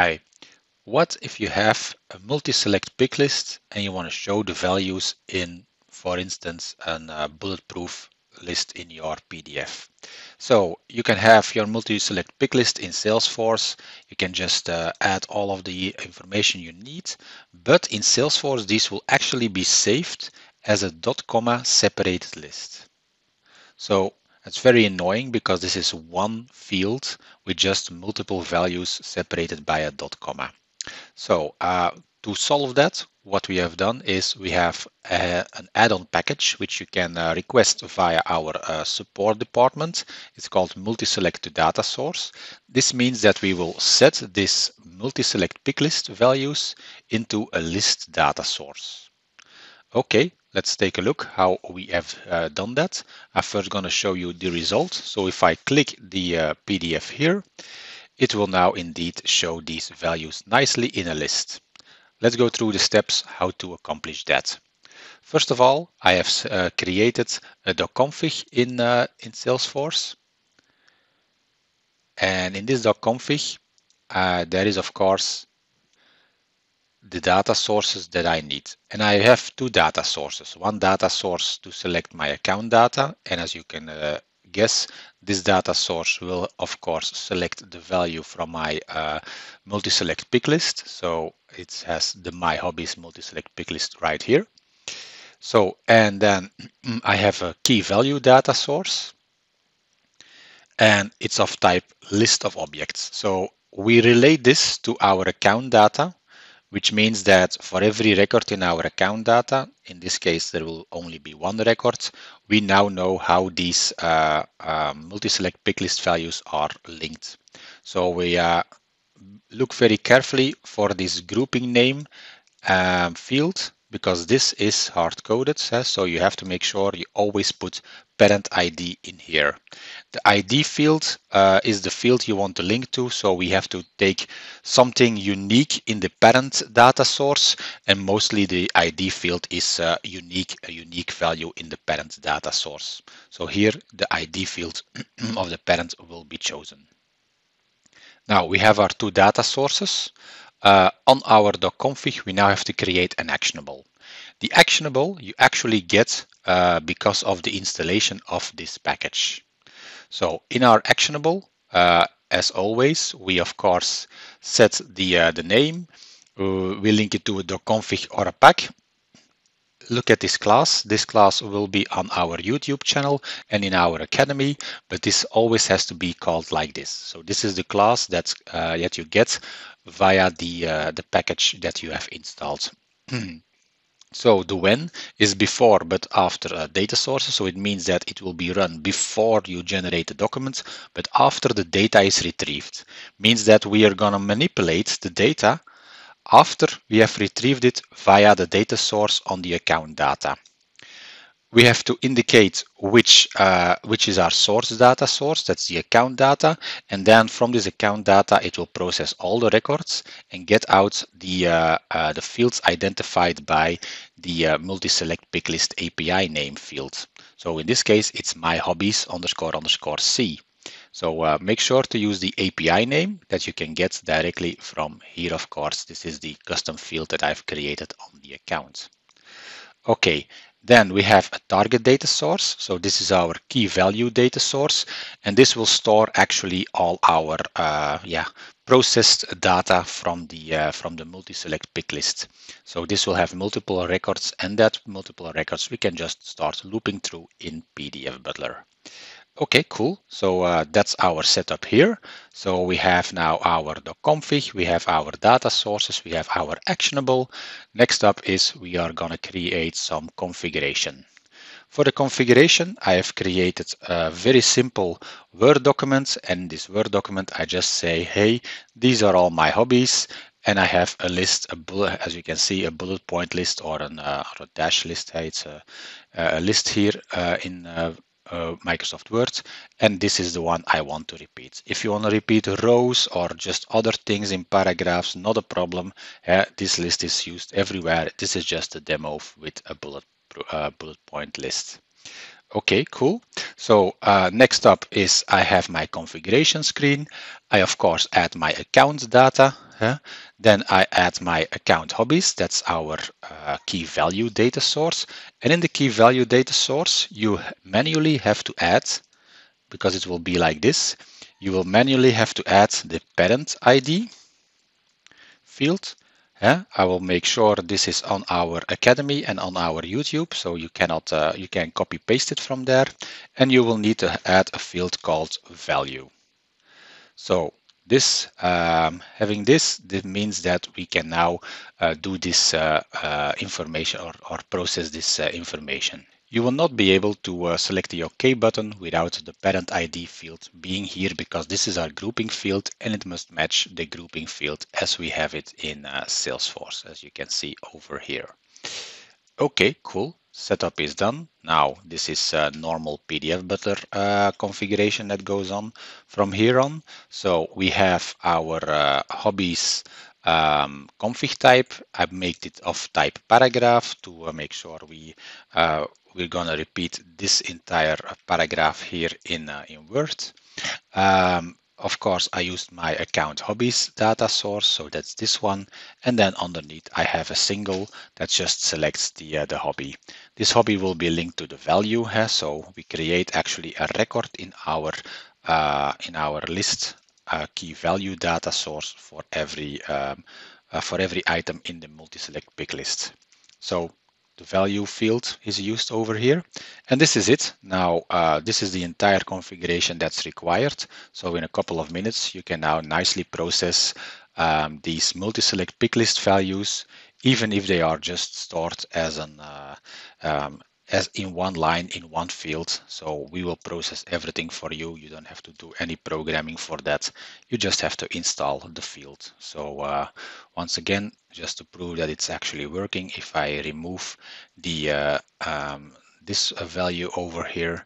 Hi. What if you have a multi-select pick list and you want to show the values in, for instance, a uh, bulletproof list in your PDF? So you can have your multi-select pick list in Salesforce. You can just uh, add all of the information you need. But in Salesforce, these will actually be saved as a dot comma separated list. So it's very annoying because this is one field with just multiple values separated by a dot comma. So uh, to solve that, what we have done is we have a, uh, an add-on package which you can uh, request via our uh, support department. It's called multi-select data source. This means that we will set this multi-select pick list values into a list data source. Okay, Let's take a look how we have uh, done that. I'm first going to show you the result. So if I click the uh, PDF here, it will now indeed show these values nicely in a list. Let's go through the steps how to accomplish that. First of all, I have uh, created a docconfig in, uh, in Salesforce. And in this docconfig, uh, there is of course the data sources that I need. And I have two data sources, one data source to select my account data. And as you can uh, guess, this data source will of course select the value from my uh, multi-select pick list. So it has the my hobbies multi-select pick list right here. So, and then I have a key value data source and it's of type list of objects. So we relate this to our account data which means that for every record in our account data, in this case there will only be one record, we now know how these uh, uh, multi-select pick list values are linked. So we uh, look very carefully for this grouping name um, field because this is hard coded. So you have to make sure you always put parent ID in here. The ID field uh, is the field you want to link to. So we have to take something unique in the parent data source and mostly the ID field is uh, unique, a unique value in the parent data source. So here the ID field of the parent will be chosen. Now we have our two data sources. Uh, on our docconfig, we now have to create an actionable. The actionable you actually get uh, because of the installation of this package. So in our actionable, uh, as always, we of course set the, the name, uh, we link it to a docconfig or a pack. Look at this class. This class will be on our YouTube channel and in our academy, but this always has to be called like this. So this is the class that's, uh, that you get via the, uh, the package that you have installed. So the when is before but after uh, data sources. So it means that it will be run before you generate the document, but after the data is retrieved. Means that we are going to manipulate the data after we have retrieved it via the data source on the account data. We have to indicate which uh, which is our source data source that's the account data and then from this account data it will process all the records and get out the uh, uh, the fields identified by the uh, multi-select picklist API name field so in this case it's my hobbies underscore underscore C so uh, make sure to use the API name that you can get directly from here of course this is the custom field that I've created on the account okay then we have a target data source. So this is our key value data source, and this will store actually all our uh, yeah processed data from the uh, from the multi-select pick list. So this will have multiple records, and that multiple records we can just start looping through in PDF Butler. Okay, cool. So uh, that's our setup here. So we have now our config, we have our data sources, we have our actionable. Next up is we are going to create some configuration. For the configuration, I have created a very simple Word document. And this Word document, I just say, hey, these are all my hobbies. And I have a list, a bullet, as you can see, a bullet point list or, an, uh, or a dash list. Hey, it's a, a list here uh, in uh, Microsoft Word and this is the one I want to repeat. If you want to repeat rows or just other things in paragraphs, not a problem. Uh, this list is used everywhere. This is just a demo with a bullet, uh, bullet point list. Okay, cool. So uh, next up is I have my configuration screen. I of course add my account data. Then I add my account hobbies. That's our uh, key value data source. And in the key value data source, you manually have to add, because it will be like this, you will manually have to add the parent ID field I will make sure this is on our Academy and on our YouTube, so you cannot uh, you can copy paste it from there, and you will need to add a field called value. So this um, having this, this means that we can now uh, do this uh, uh information or, or process this uh, information. You will not be able to select the OK button without the parent ID field being here because this is our grouping field and it must match the grouping field as we have it in Salesforce, as you can see over here. Okay, cool. Setup is done. Now this is a normal PDF Butler uh, configuration that goes on from here on. So we have our uh, hobbies um, config type. I've made it of type paragraph to uh, make sure we uh, we're gonna repeat this entire paragraph here in uh, in Word. Um, of course, I used my account hobbies data source, so that's this one. And then underneath, I have a single that just selects the uh, the hobby. This hobby will be linked to the value, huh? so we create actually a record in our uh, in our list a key value data source for every um, uh, for every item in the multi-select pick list. So the value field is used over here. And this is it. Now, uh, this is the entire configuration that's required. So in a couple of minutes, you can now nicely process um, these multi-select pick list values, even if they are just stored as an uh, um, as in one line in one field. So we will process everything for you. You don't have to do any programming for that. You just have to install the field. So uh, once again, just to prove that it's actually working, if I remove the uh, um, this value over here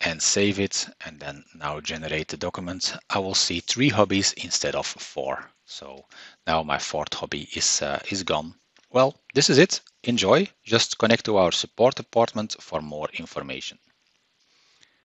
and save it and then now generate the document, I will see three hobbies instead of four. So now my fourth hobby is, uh, is gone. Well, this is it. Enjoy. Just connect to our support department for more information.